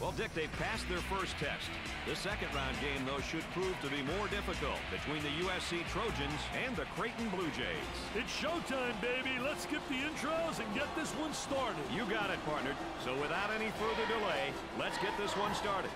Well, Dick, they've passed their first test. The second round game, though, should prove to be more difficult between the USC Trojans and the Creighton Blue Jays. It's showtime, baby. Let's skip the intros and get this one started. You got it, partner. So without any further delay, let's get this one started.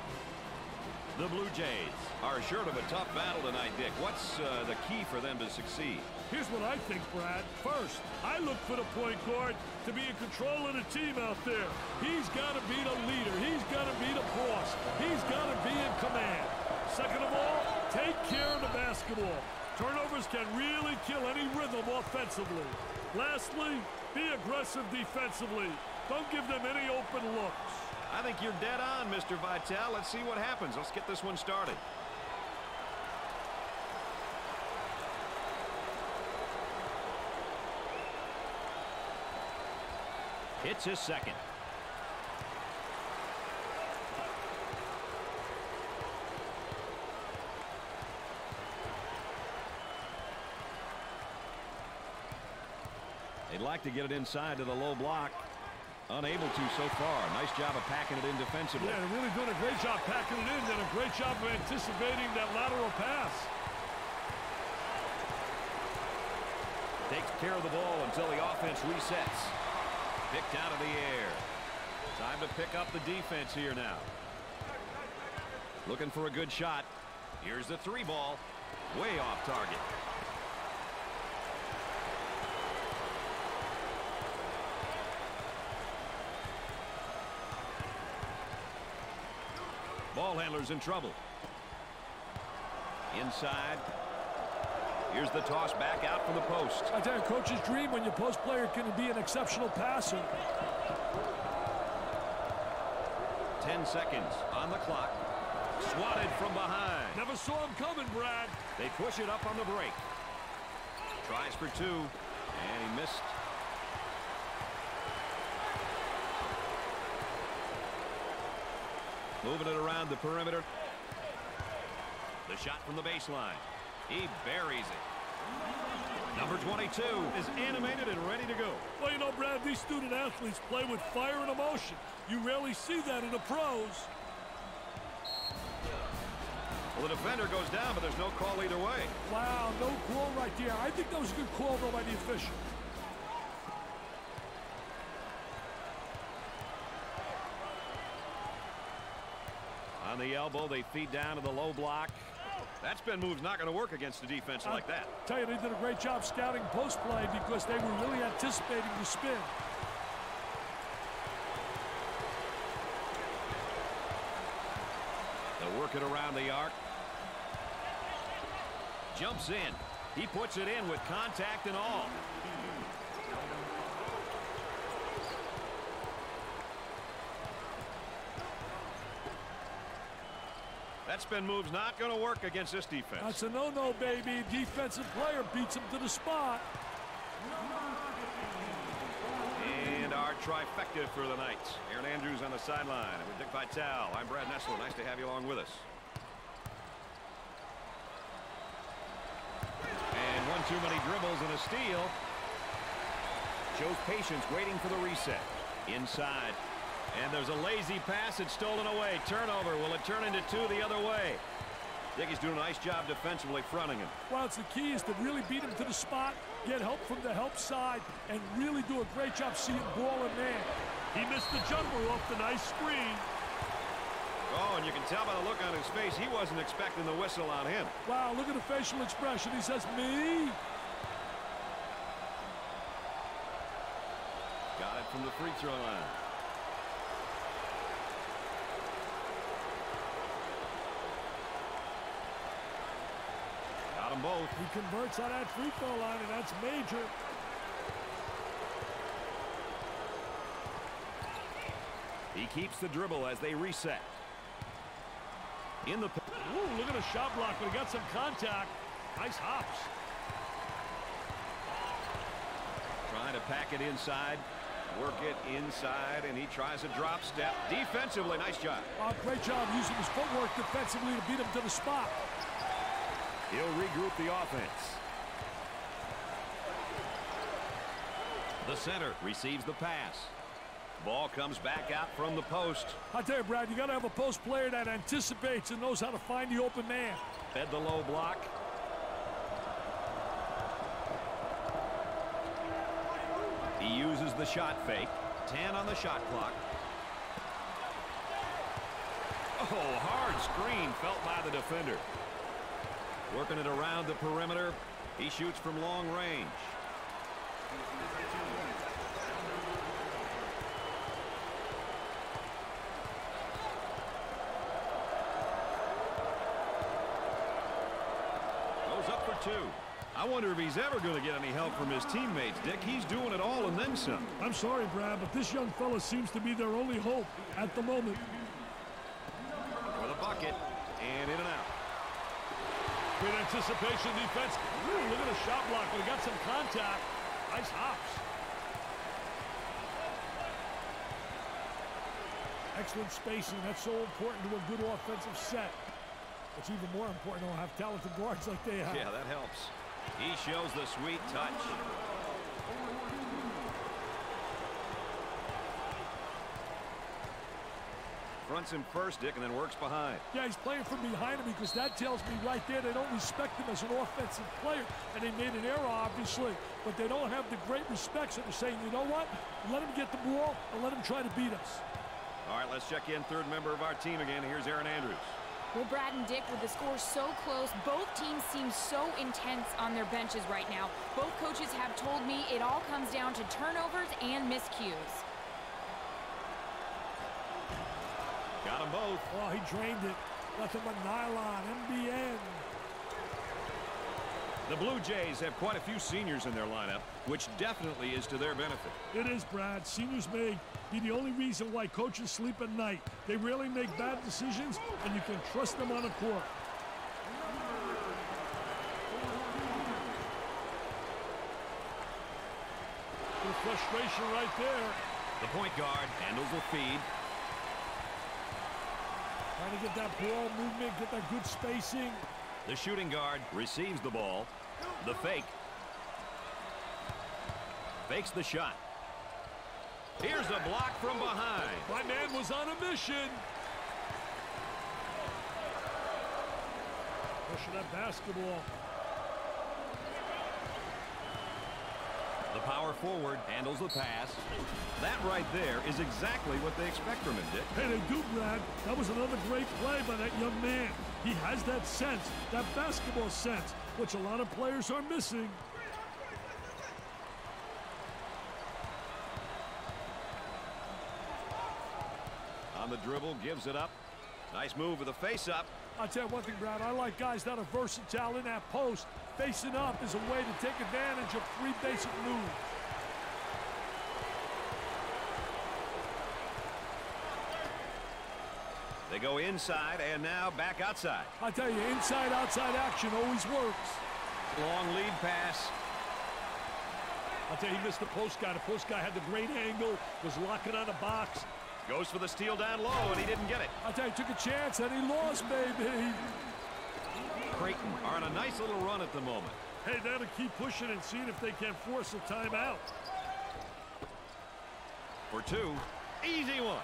The Blue Jays are assured of a tough battle tonight, Dick. What's uh, the key for them to succeed? Here's what I think, Brad. First, I look for the point guard to be in control of the team out there. He's got to be the leader. He's got to be the boss. He's got to be in command. Second of all, take care of the basketball. Turnovers can really kill any rhythm offensively. Lastly, be aggressive defensively. Don't give them any open looks. I think you're dead on, Mr. Vitale. Let's see what happens. Let's get this one started. Hits his second. They'd like to get it inside to the low block. Unable to so far. Nice job of packing it in defensively. Yeah, they're really doing a great job packing it in and a great job of anticipating that lateral pass. Takes care of the ball until the offense resets. Picked out of the air. Time to pick up the defense here now. Looking for a good shot. Here's the three ball. Way off target. Ball handler's in trouble. Inside. Here's the toss back out from the post. I tell you, coach's dream when your post player can be an exceptional passer. Ten seconds on the clock. Swatted from behind. Never saw him coming, Brad. They push it up on the break. Tries for two, and he missed. Moving it around the perimeter. The shot from the baseline. He buries it. Number 22 is animated and ready to go. Well, you know, Brad, these student athletes play with fire and emotion. You rarely see that in the pros. Well, the defender goes down, but there's no call either way. Wow, no call right there. I think that was a good call, though, by the official. On the elbow, they feed down to the low block. That spin move's not going to work against a defense like that. tell you, they did a great job scouting post play because they were really anticipating the spin. They'll work it around the arc. Jumps in. He puts it in with contact and all. That spin move's not going to work against this defense. That's a no-no, baby. Defensive player beats him to the spot. And our trifecta for the night. Erin Andrews on the sideline. With Dick Vitale, I'm Brad Nessler. Nice to have you along with us. And one too many dribbles and a steal. Shows patience waiting for the reset. Inside. And there's a lazy pass. It's stolen away. Turnover. Will it turn into two the other way? Dickey's doing a nice job defensively fronting him. Well, it's the key is to really beat him to the spot, get help from the help side, and really do a great job seeing ball and man. He missed the jumper off the nice screen. Oh, and you can tell by the look on his face, he wasn't expecting the whistle on him. Wow, look at the facial expression. He says, me? Got it from the free throw line. Them both. He converts on that free throw line, and that's major. He keeps the dribble as they reset. In the Ooh, look at the shot block, but he got some contact. Nice hops. trying to pack it inside, work it inside, and he tries a drop step. Defensively, nice job. Oh, great job using his footwork defensively to beat him to the spot. He'll regroup the offense. The center receives the pass. Ball comes back out from the post. I tell you, Brad, you got to have a post player that anticipates and knows how to find the open man. Fed the low block. He uses the shot fake. 10 on the shot clock. Oh, hard screen felt by the defender. Working it around the perimeter. He shoots from long range. Goes up for two. I wonder if he's ever going to get any help from his teammates, Dick. He's doing it all and then some. I'm sorry, Brad, but this young fella seems to be their only hope at the moment. For the bucket, and in and out. Good anticipation defense. Ooh, look at the shot block, but he got some contact. Nice hops. Excellent spacing. That's so important to a good offensive set. It's even more important to have talented guards like they have. Yeah, that helps. He shows the sweet touch. Fronts him first, Dick, and then works behind. Yeah, he's playing from behind him because that tells me right there they don't respect him as an offensive player. And they made an error, obviously, but they don't have the great respect. So they're saying, you know what? Let him get the ball and let him try to beat us. All right, let's check in third member of our team again. Here's Erin Andrews. Well, Brad and Dick, with the score so close, both teams seem so intense on their benches right now. Both coaches have told me it all comes down to turnovers and miscues. Got them both. Oh, he drained it. Nothing but nylon, MBN. The Blue Jays have quite a few seniors in their lineup, which definitely is to their benefit. It is, Brad. Seniors may be the only reason why coaches sleep at night. They rarely make bad decisions, and you can trust them on the court. Good frustration right there. The point guard handles the feed. Trying to get that ball movement, get that good spacing. The shooting guard receives the ball. The fake. Fakes the shot. Here's a block from behind. My man was on a mission. Pushing that basketball. The power forward handles the pass. That right there is exactly what they expect from him, Dick. Hey, they do, Brad. That was another great play by that young man. He has that sense, that basketball sense, which a lot of players are missing. On the dribble, gives it up. Nice move with a face-up. I'll tell you one thing, Brad. I like guys that are versatile in that post. Facing up is a way to take advantage of three basic moves. They go inside and now back outside. I tell you, inside-outside action always works. Long lead pass. I'll tell you, he missed the post guy. The post guy had the great angle, was locking on the box. Goes for the steal down low, and he didn't get it. I'll tell you, he took a chance, and he lost, baby. Creighton are on a nice little run at the moment. Hey, to keep pushing and seeing if they can force a timeout. For two. Easy one.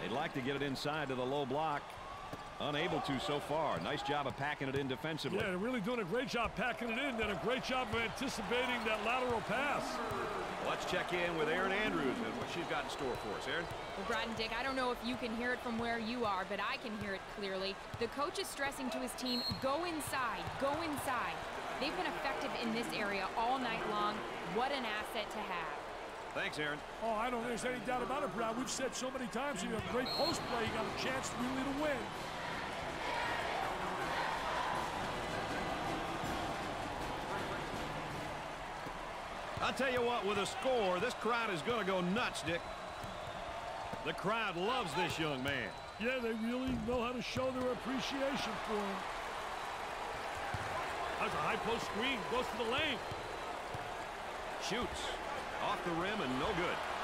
They'd like to get it inside to the low block. Unable to so far. Nice job of packing it in defensively. Yeah, they're really doing a great job packing it in. Did a great job of anticipating that lateral pass. Let's check in with Erin Andrews and what she's got in store for us. Erin? Well, Brad and Dick, I don't know if you can hear it from where you are, but I can hear it clearly. The coach is stressing to his team, go inside, go inside. They've been effective in this area all night long. What an asset to have. Thanks, Erin. Oh, I don't think there's any doubt about it, Brad. We've said so many times, you have a great post play, you got a chance really to win. I'll tell you what, with a score, this crowd is going to go nuts, Dick. The crowd loves this young man. Yeah, they really know how to show their appreciation for him. That's a high post screen, goes to the lane. Shoots. Off the rim and no good.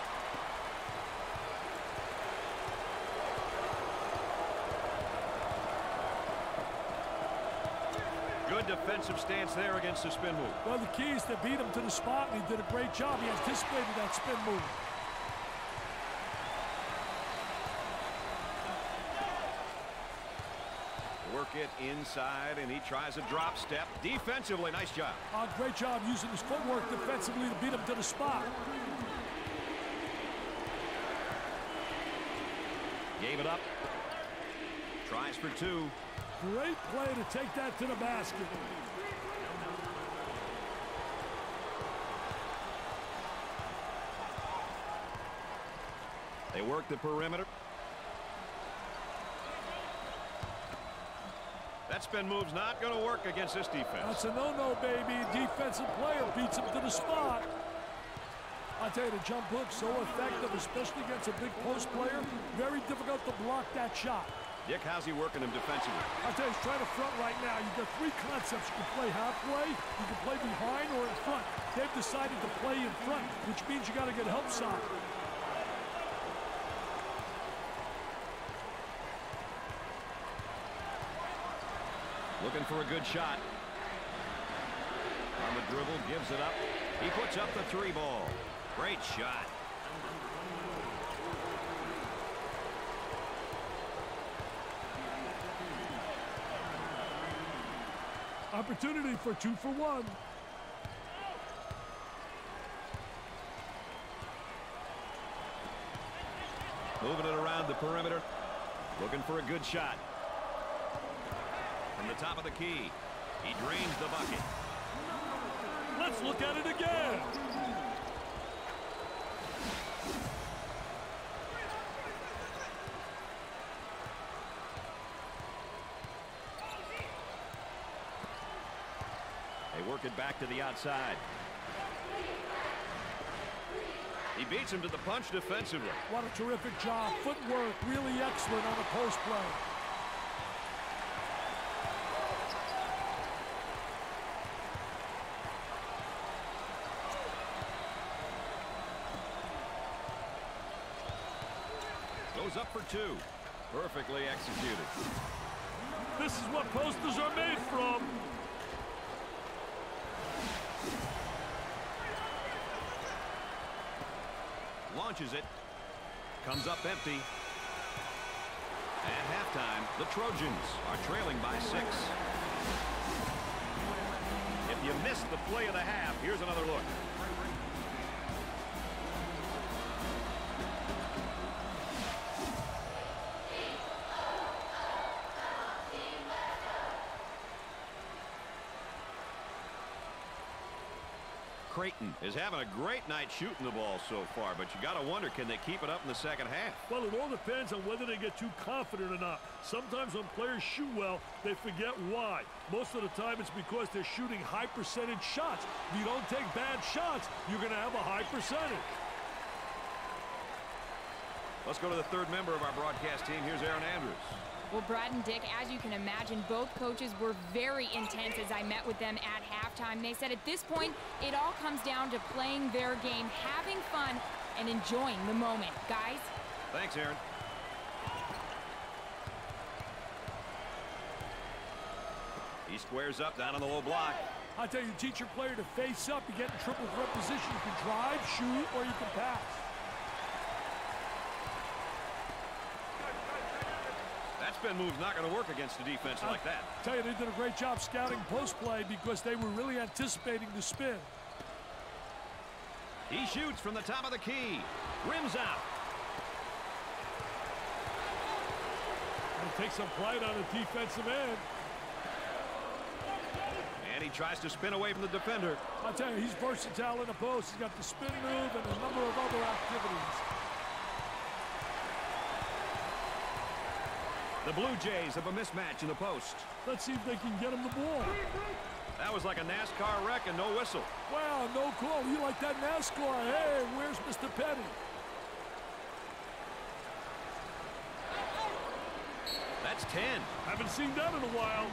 Good defensive stance there against the spin move. Well, the key is to beat him to the spot, and he did a great job. He anticipated that spin move. Work it inside, and he tries a drop step. Defensively, nice job. Uh, great job using his footwork defensively to beat him to the spot. Gave it up. Tries for two. Great play to take that to the basket. They work the perimeter. That spin move's not going to work against this defense. That's a no-no, baby. Defensive player beats him to the spot. I tell you, the jump hook so effective, especially against a big post player. Very difficult to block that shot. Dick, how's he working him defensively? I tell you, he's trying to front right now. You've got three concepts. You can play halfway, you can play behind, or in front. They've decided to play in front, which means you got to get help side. Looking for a good shot. On the dribble, gives it up. He puts up the three ball. Great shot. Opportunity for two for one. Moving it around the perimeter. Looking for a good shot. From the top of the key. He drains the bucket. Let's look at it again. They work it back to the outside. He beats him to the punch defensively. What a terrific job. Footwork really excellent on the post play. Goes up for two. Perfectly executed. This is what posters are made from. Launches it. Comes up empty. At halftime, the Trojans are trailing by six. If you missed the play of the half, here's another look. Creighton is having a great night shooting the ball so far, but you got to wonder, can they keep it up in the second half? Well, it all depends on whether they get too confident or not. Sometimes when players shoot well, they forget why. Most of the time, it's because they're shooting high percentage shots. If you don't take bad shots, you're going to have a high percentage. Let's go to the third member of our broadcast team. Here's Erin Andrews. Well, Brad and Dick, as you can imagine, both coaches were very intense as I met with them at halftime. They said at this point, it all comes down to playing their game, having fun, and enjoying the moment. Guys? Thanks, Erin. He squares up down on the low block. I tell you, you teach your player to face up. You get in triple threat position. You can drive, shoot, or you can pass. Spin move's not going to work against a defense I like that. tell you, they did a great job scouting post play because they were really anticipating the spin. He shoots from the top of the key. Rims out. And take some pride on the defensive end. And he tries to spin away from the defender. I tell you, he's versatile in the post. He's got the spin move and a number of other activities. The Blue Jays have a mismatch in the post. Let's see if they can get him the ball. That was like a NASCAR wreck and no whistle. Wow, no call. You like that NASCAR? Hey, where's Mr. Petty? That's 10. Haven't seen that in a while.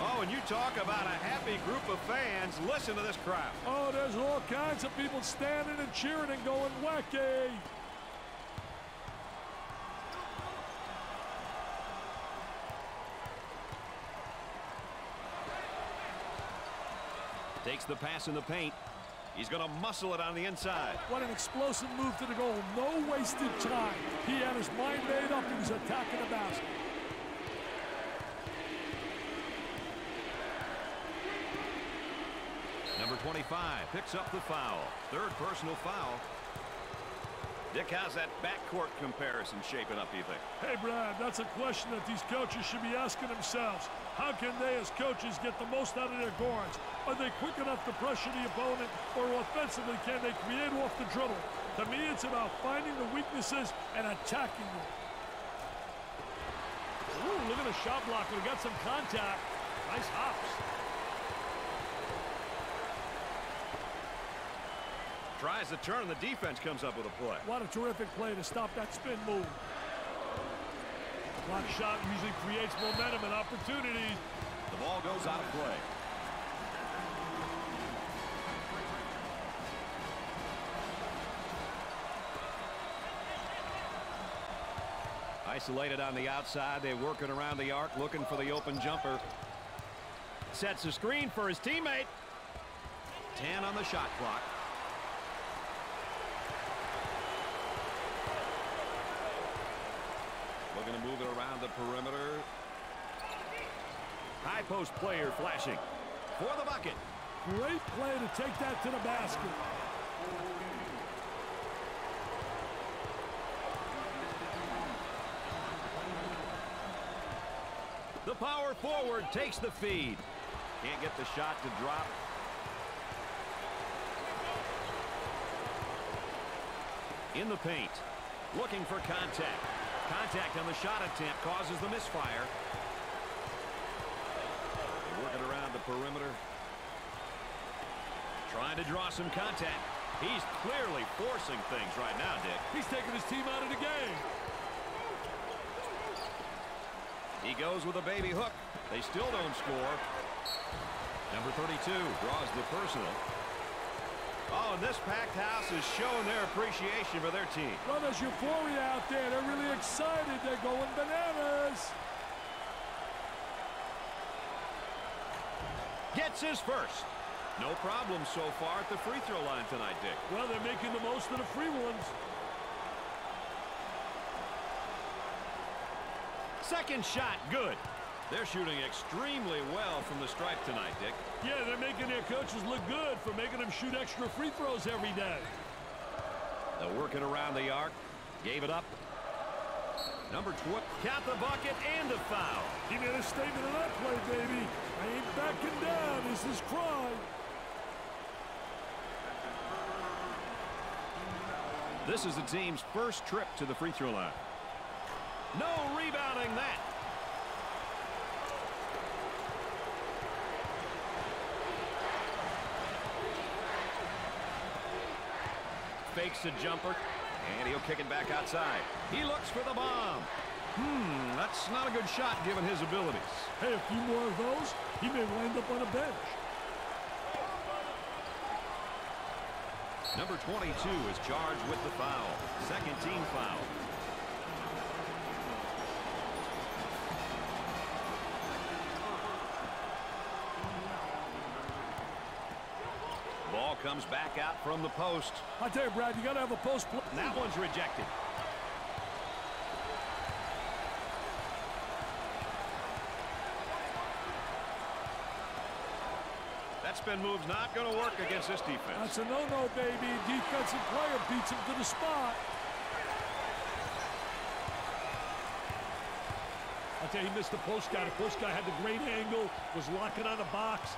Oh, and you talk about a happy group of fans. Listen to this crowd. Oh, there's all kinds of people standing and cheering and going wacky. Takes the pass in the paint. He's going to muscle it on the inside. What an explosive move to the goal. No wasted time. He had his mind made up. He was attacking the basket. Number 25 picks up the foul. Third personal foul. Dick, how's that backcourt comparison shaping up, do you think? Hey, Brad, that's a question that these coaches should be asking themselves. How can they, as coaches, get the most out of their guards? Are they quick enough to pressure the opponent, or offensively, can they create off the dribble? To me, it's about finding the weaknesses and attacking them. Ooh, look at the shot blocker. We got some contact. Nice hops. Tries to turn, and the defense comes up with a play. What a terrific play to stop that spin move. Block shot usually creates momentum and opportunities. The ball goes out of play. Isolated on the outside. They're working around the arc, looking for the open jumper. Sets a screen for his teammate. 10 on the shot clock. Going to move it around the perimeter. High post player flashing for the bucket. Great play to take that to the basket. The power forward takes the feed. Can't get the shot to drop. In the paint. Looking for contact. Contact on the shot attempt causes the misfire. Working around the perimeter. Trying to draw some contact. He's clearly forcing things right now, Dick. He's taking his team out of the game. He goes with a baby hook. They still don't score. Number 32 draws the personal. Oh, and this packed house is showing their appreciation for their team. Well, there's euphoria out there. They're really excited. They're going bananas. Gets his first. No problem so far at the free throw line tonight, Dick. Well, they're making the most of the free ones. Second shot, good. They're shooting extremely well from the stripe tonight, Dick. Yeah, they're making their coaches look good for making them shoot extra free throws every day. They're working around the arc. Gave it up. Number 20. Count the bucket and the foul. He made a statement of that play, baby. I ain't backing down. This is crime. This is the team's first trip to the free throw line. No rebounding that. Fakes a jumper, and he'll kick it back outside. He looks for the bomb. Hmm, that's not a good shot given his abilities. Hey, a few more of those, he may wind up on a bench. Number 22 is charged with the foul. Second team foul. Out from the post. I tell you, Brad, you got to have a post. play. That one's rejected. That spin move's not going to work against this defense. That's a no-no, baby. Defensive player beats him to the spot. I tell you, he missed the post guy. The post guy had the great angle, was locking on the box.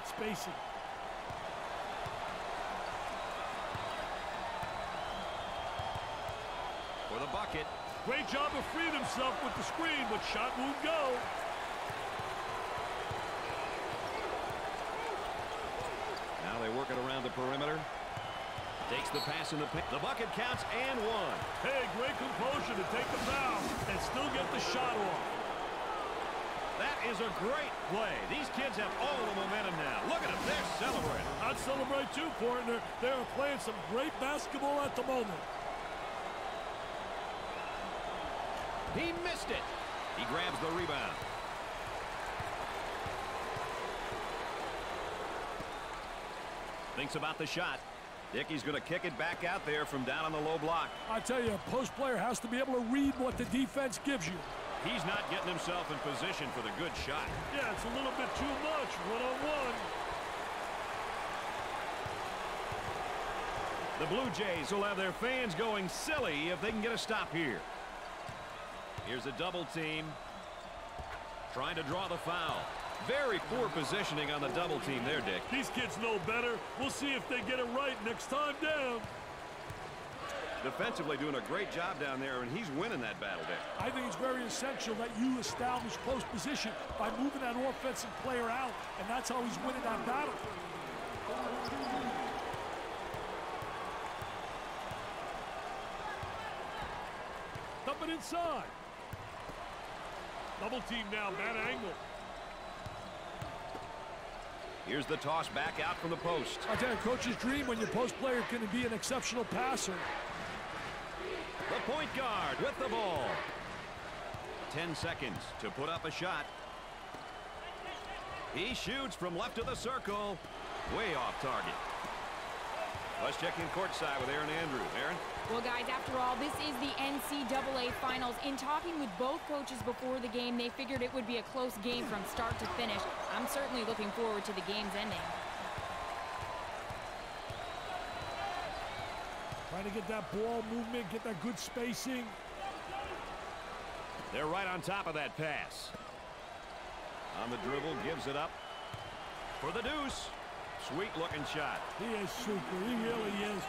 That spacing. For the bucket. Great job of freeing himself with the screen, but shot won't go. Now they work it around the perimeter. Takes the pass in the paint. The bucket counts and one. Hey, great composure to take the foul and still get the shot off is a great play. These kids have all the momentum now. Look at them. They're celebrating. I'd celebrate too, partner. They are playing some great basketball at the moment. He missed it. He grabs the rebound. Thinks about the shot. Dickey's going to kick it back out there from down on the low block. I tell you, a post player has to be able to read what the defense gives you. He's not getting himself in position for the good shot. Yeah, it's a little bit too much, one-on-one. The Blue Jays will have their fans going silly if they can get a stop here. Here's a double team. Trying to draw the foul. Very poor positioning on the double team there, Dick. These kids know better. We'll see if they get it right next time down. Defensively doing a great job down there, and he's winning that battle, there. I think it's very essential that you establish close position by moving that offensive player out, and that's how he's winning that battle. Dumping inside. Double team now, bad angle. Here's the toss back out from the post. I tell you, coach's dream when your post player can be an exceptional passer. The point guard with the ball. 10 seconds to put up a shot. He shoots from left of the circle. Way off target. Let's check in courtside with Erin Andrews. Erin? Well, guys, after all, this is the NCAA Finals. In talking with both coaches before the game, they figured it would be a close game from start to finish. I'm certainly looking forward to the game's ending. Trying to get that ball movement, get that good spacing. They're right on top of that pass. On the dribble, gives it up for the deuce. Sweet looking shot. He is super. He really is.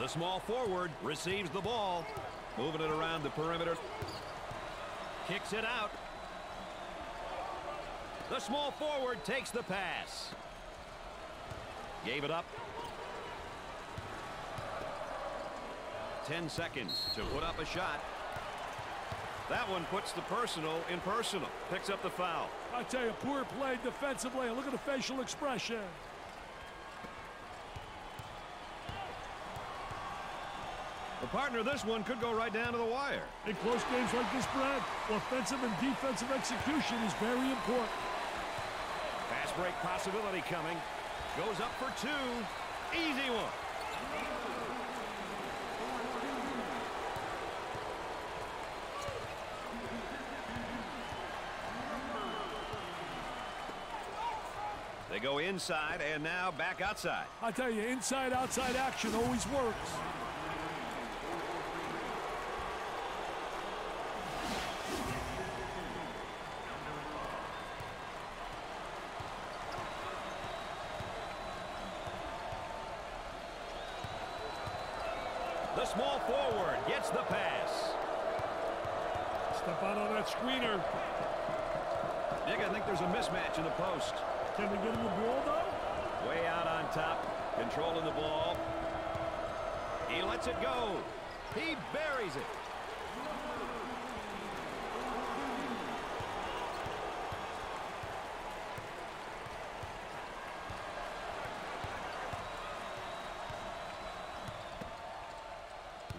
The small forward receives the ball. Moving it around the perimeter. Kicks it out. The small forward takes the pass. Gave it up. 10 seconds to put up a shot. That one puts the personal in personal. Picks up the foul. I tell you, poor play defensively. Look at the facial expression. The partner, this one could go right down to the wire. In close games like this, Brad, offensive and defensive execution is very important. Fast break possibility coming. Goes up for two. Easy one. They go inside and now back outside. I tell you, inside-outside action always works. Small forward gets the pass. Step out on that screener. Nick, I think there's a mismatch in the post. Can they get him the ball, though? Way out on top, controlling the ball. He lets it go. He buries it.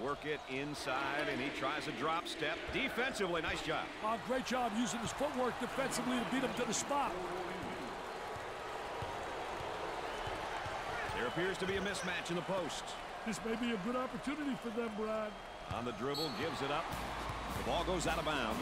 Work it inside, and he tries a drop step. Defensively, nice job. Oh, great job using his footwork defensively to beat him to the spot. There appears to be a mismatch in the post. This may be a good opportunity for them, Brad. On the dribble, gives it up. The ball goes out of bounds.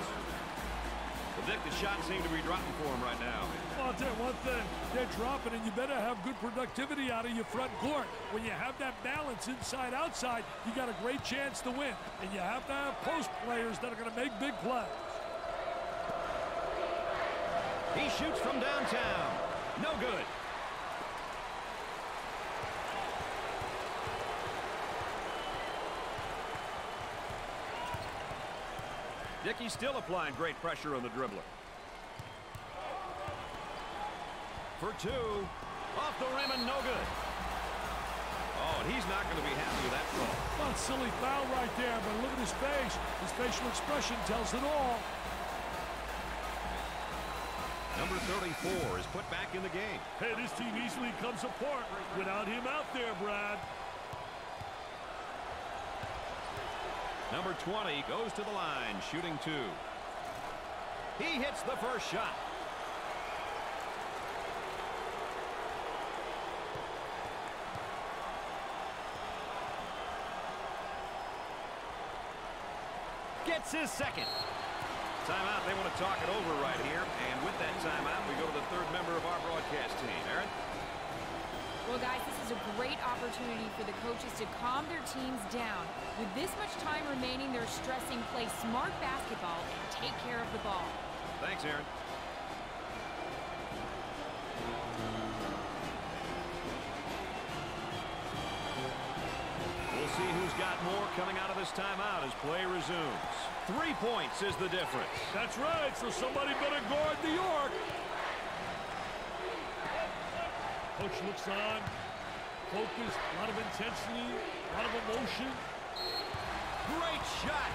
The Dick, the shot seemed to be dropping for him right now. I'll tell you one thing. They're dropping, and you better have good productivity out of your front court. When you have that balance inside-outside, you got a great chance to win. And you have to have post players that are going to make big plays. He shoots from downtown. No good. Dickey still applying great pressure on the dribbler. For two. Off the rim and no good. Oh, and he's not going to be happy with that call. Not silly foul right there, but look at his face. His facial expression tells it all. Number 34 is put back in the game. Hey, this team easily comes apart without him out there, Brad. Number 20 goes to the line, shooting two. He hits the first shot. Gets his second. Timeout. They want to talk it over right here. And with that timeout, we go to the third member of our broadcast team. Erin? Well, guys, this is a great opportunity for the coaches to calm their teams down. With this much time remaining, they're stressing play smart basketball and take care of the ball. Thanks, Erin. Coming out of this timeout as play resumes. Three points is the difference. That's right, so somebody better guard New York. Coach looks on, focused, a lot of intensity, a lot of emotion. Great shot.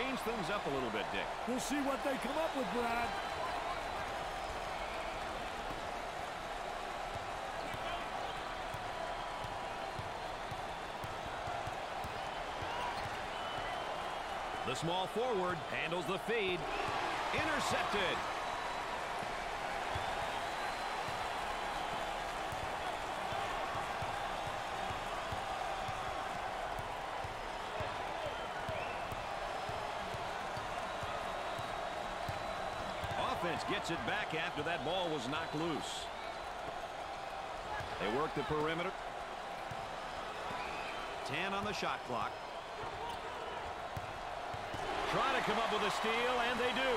Feeling things up a little bit, Dick. We'll see what they come up with, Brad. The small forward handles the feed. Intercepted. Offense gets it back after that ball was knocked loose. They work the perimeter. 10 on the shot clock. Try to come up with a steal, and they do.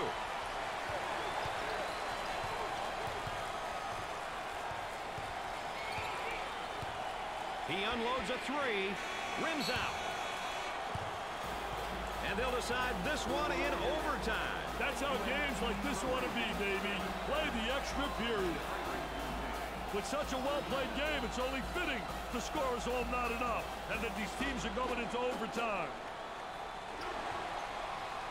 He unloads a three, rims out. And they'll decide this one in overtime. That's how games like this ought to be, baby. Play the extra period. With such a well-played game, it's only fitting the score is all not enough, and that these teams are going into overtime.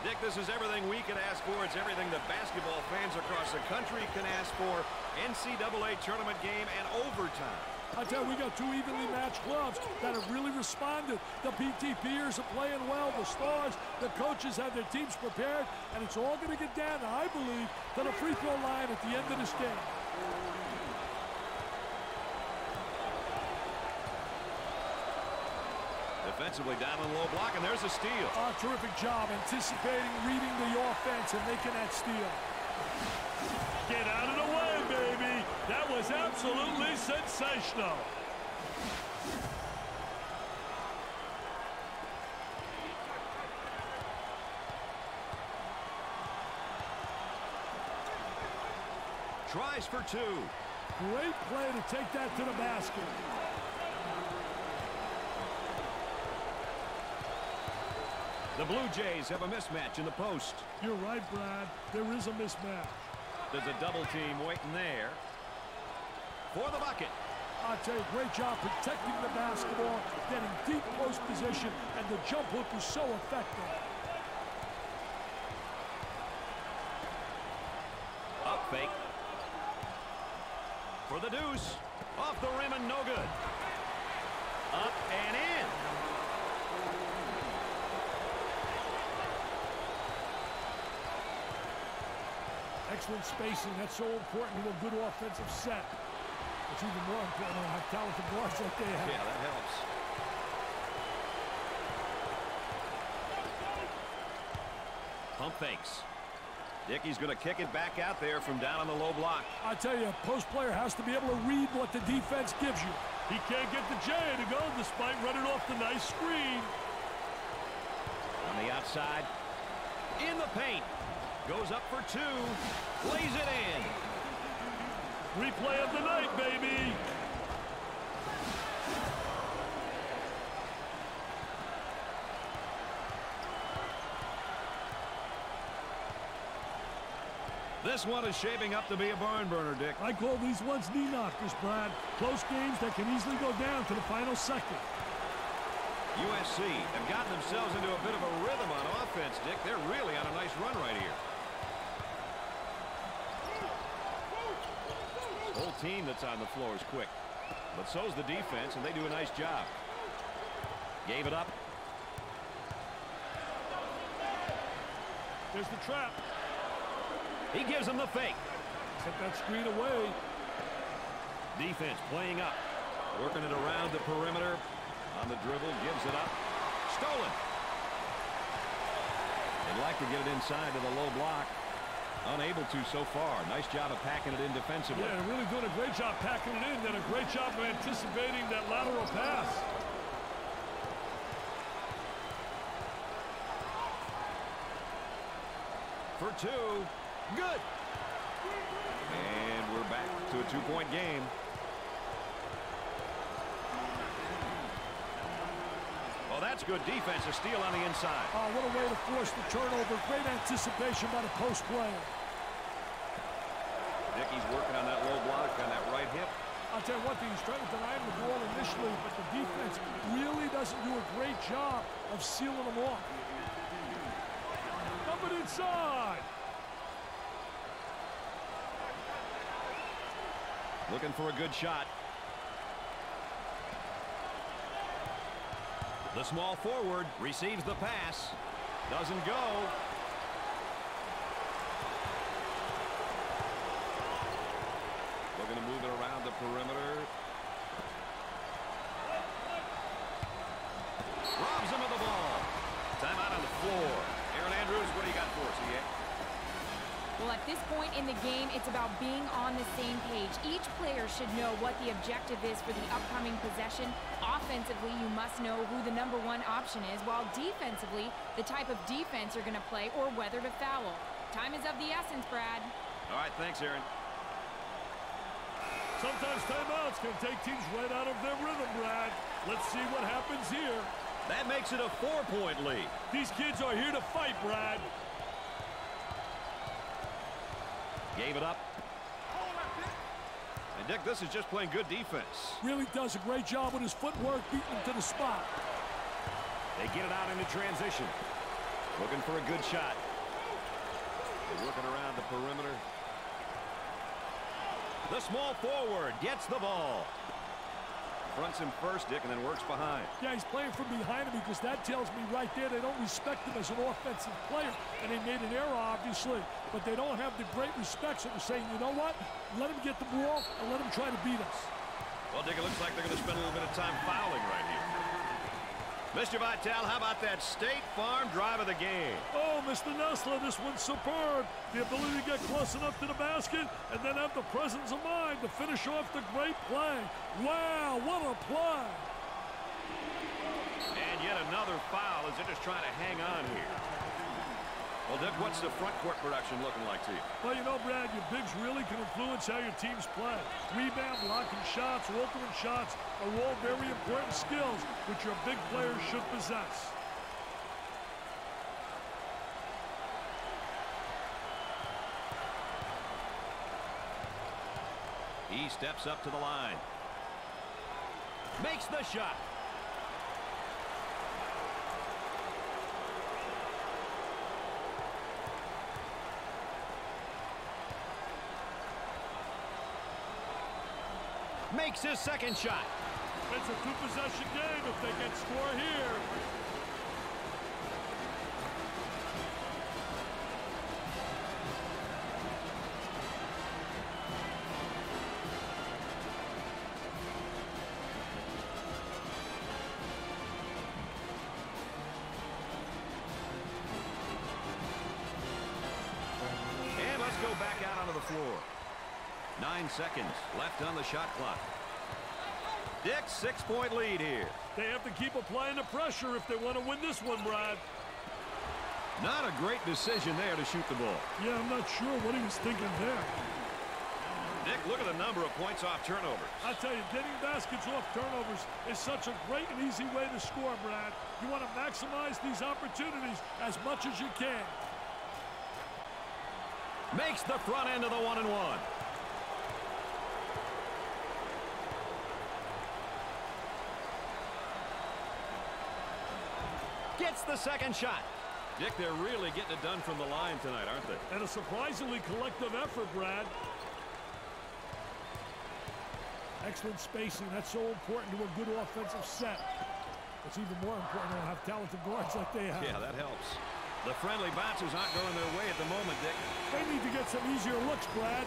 Dick, this is everything we can ask for. It's everything that basketball fans across the country can ask for. NCAA tournament game and overtime. I tell you, we got two evenly matched clubs that have really responded. The PTPers are playing well. The Stars, the coaches have their teams prepared, and it's all going to get down, I believe, to the free throw line at the end of this game. Defensively down on the low block, and there's a steal. A terrific job anticipating, reading the offense, and making that steal. Absolutely sensational. Tries for two. Great play to take that to the basket. The Blue Jays have a mismatch in the post. You're right, Brad. There is a mismatch. There's a double team waiting there. For the bucket. I'll tell you, great job protecting the basketball, getting deep post position, and the jump hook was so effective. Up fake. For the deuce. Off the rim and no good. Up and in. Excellent spacing. That's so important to a good offensive set. It's even more important to have talented guards like they have. Yeah, that helps. Pump fakes. Dickey's going to kick it back out there from down on the low block. I tell you, a post player has to be able to read what the defense gives you. He can't get the J to go despite running off the nice screen. On the outside. In the paint. Goes up for two. Lays it in. Replay of the night, baby. This one is shaping up to be a barn burner, Dick. I call these ones knee knockers, Brad. Close games that can easily go down to the final second. USC have gotten themselves into a bit of a rhythm on offense, Dick. They're really on a nice run right here. Whole team that's on the floor is quick. But so's the defense, and they do a nice job. Gave it up. There's the trap. He gives him the fake. Set that screen away. Defense playing up. Working it around the perimeter. On the dribble, gives it up. Stolen. They'd like to get it inside to the low block. Unable to so far. Nice job of packing it in defensively. Yeah, really doing a great job packing it in. Then a great job of anticipating that lateral pass. For two. Good. And we're back to a two-point game. That's good defense. A steal on the inside. Oh, what a way to force the turnover. Great anticipation by the post player. Dickey's working on that low block on that right hip. I'll tell you one thing, he's trying to deny him the ball initially, but the defense really doesn't do a great job of sealing them off. Coming inside. Looking for a good shot. The small forward receives the pass. Doesn't go. Looking to move it around the perimeter. Robs him of the ball. Timeout on the floor. Erin Andrews, what do you got for us, EA? Well, at this point in the game, it's about being on the same page. Each player should know what the objective is for the upcoming possession. Offensively, you must know who the number one option is, while defensively, the type of defense you're going to play or whether to foul. Time is of the essence, Brad. All right, thanks, Erin. Sometimes timeouts can take teams right out of their rhythm, Brad. Let's see what happens here. That makes it a four-point lead. These kids are here to fight, Brad. Gave it up. And Dick, this is just playing good defense. Really does a great job with his footwork, beating him to the spot. They get it out into transition. Looking for a good shot. They're working around the perimeter. The small forward gets the ball. Fronts him first, Dick, and then works behind. Yeah, he's playing from behind him because that tells me right there they don't respect him as an offensive player. And they made an error, obviously, but they don't have the great respect. So they're saying, you know what? Let him get the ball and let him try to beat us. Well, Dick, it looks like they're going to spend a little bit of time fouling right here. Mr. Vitale, how about that State Farm drive of the game? Oh, Mr. Nessler, this one's superb. The ability to get close enough to the basket and then have the presence of mind to finish off the great play. Wow, what a play. And yet another foul as they're just trying to hang on here. Well, Dick, what's the front court production looking like to you? Well, you know, Brad, your bigs really can influence how your teams play. Rebound, blocking shots, ultimate shots are all very important skills which your big players should possess. He steps up to the line. Makes the shot. Makes his second shot. It's a two-possession game if they can score here. Seconds left on the shot clock. Dick, six-point lead here. They have to keep applying the pressure if they want to win this one, Brad. Not a great decision there to shoot the ball. Yeah, I'm not sure what he was thinking there. Dick, look at the number of points off turnovers. I tell you, getting baskets off turnovers is such a great and easy way to score, Brad. You want to maximize these opportunities as much as you can. Makes the front end of the one and one. Gets the second shot. Dick, they're really getting it done from the line tonight, aren't they? And a surprisingly collective effort, Brad. Excellent spacing. That's so important to a good offensive set. It's even more important to have talented guards like they have. Yeah, that helps. The friendly bounces aren't going their way at the moment, Dick. They need to get some easier looks, Brad.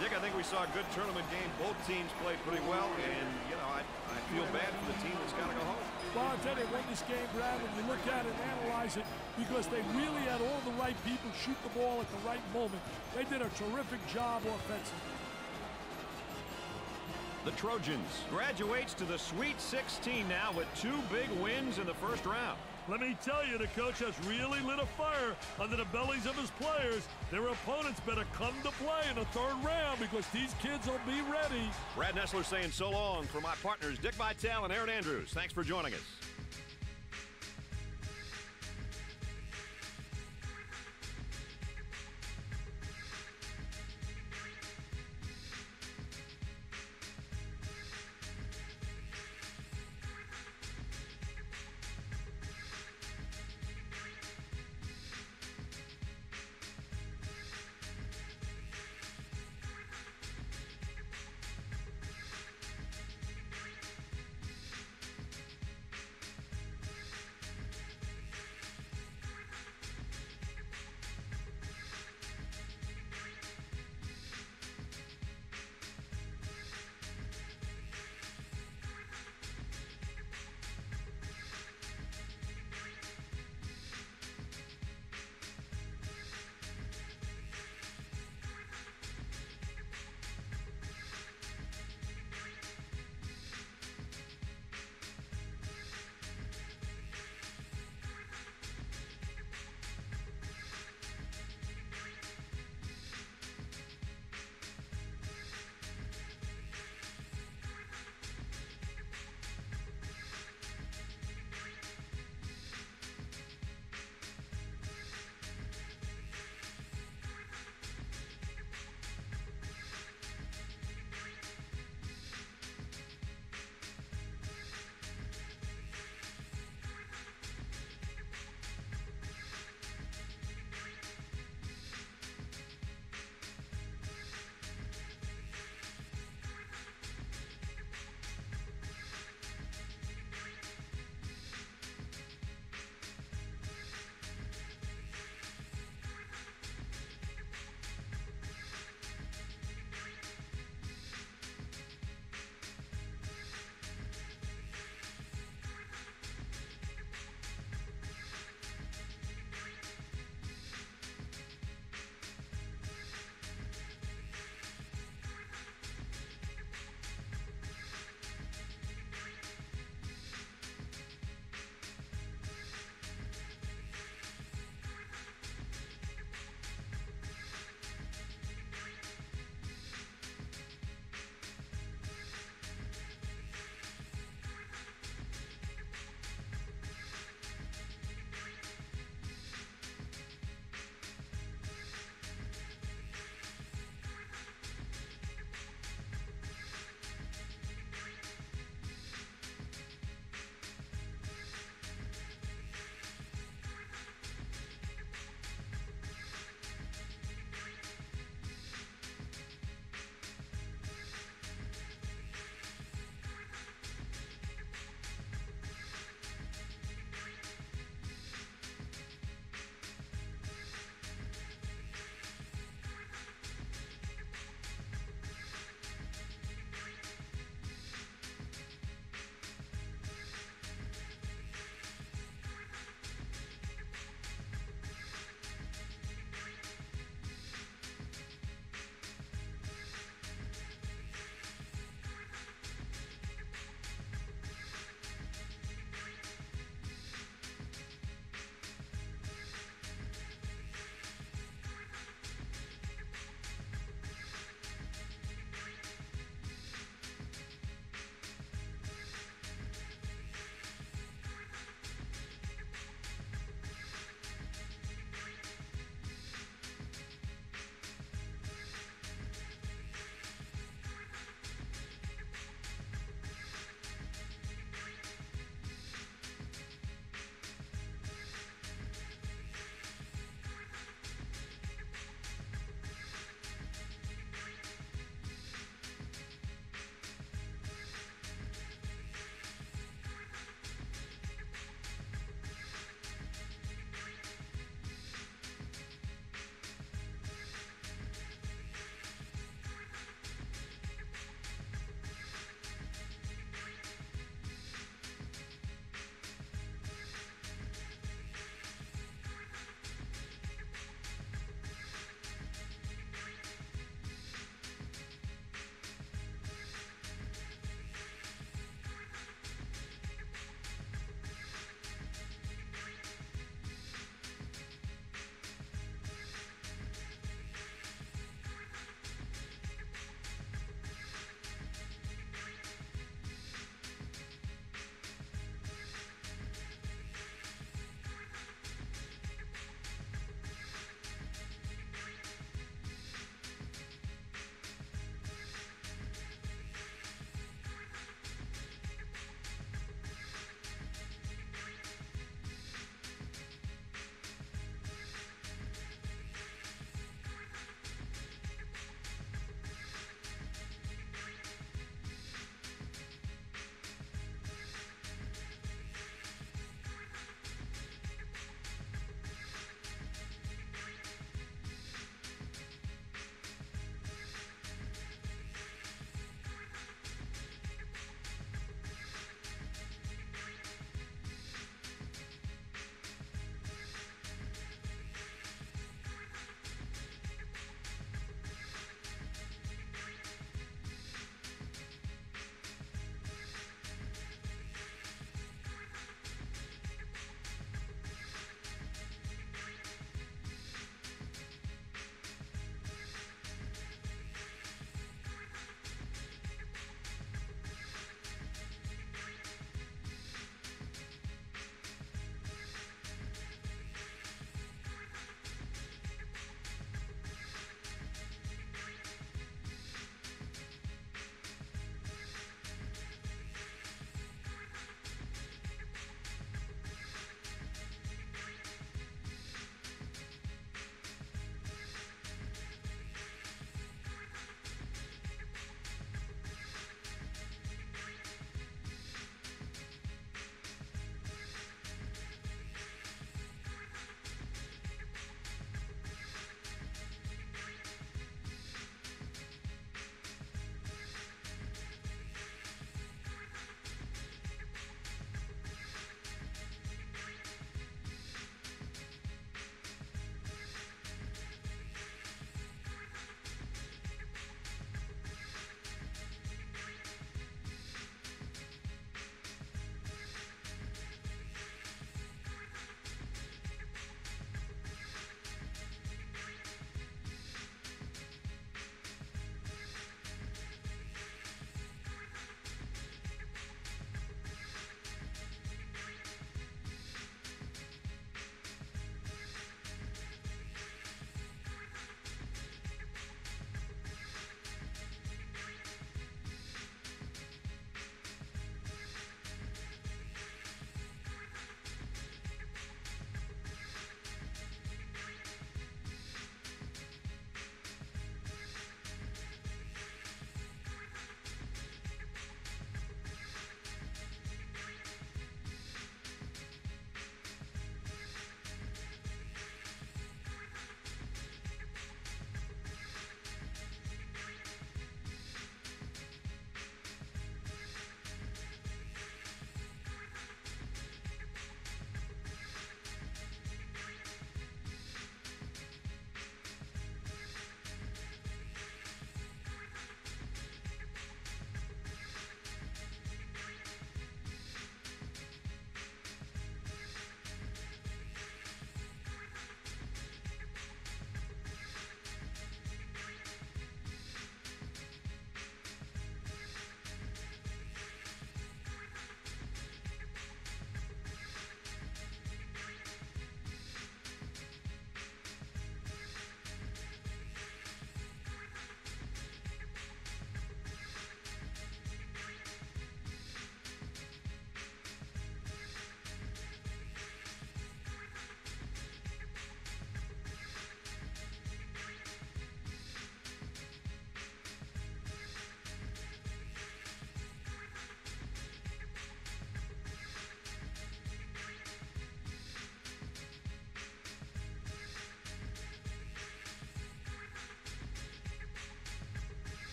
Dick, I think we saw a good tournament game. Both teams played pretty well, and, you know, I, I feel bad for the team that's got to go home. You, won this game, Brad, when you look at it and analyze it, because they really had all the right people shoot the ball at the right moment. They did a terrific job offensively. The Trojans graduates to the Sweet 16 now with two big wins in the first round. Let me tell you, the coach has really lit a fire under the bellies of his players. Their opponents better come to play in the third round because these kids will be ready. Brad Nessler saying so long for my partners Dick Vitale and Erin Andrews. Thanks for joining us.